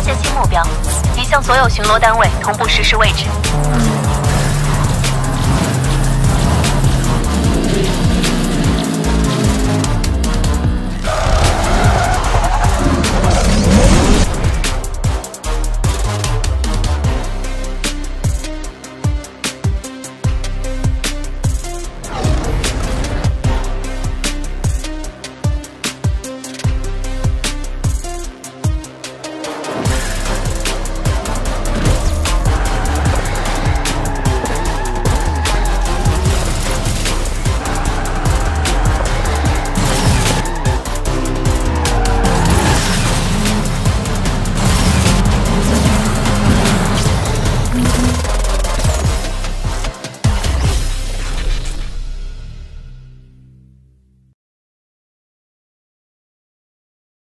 发现新目标已向所有巡逻单位同步实施位置。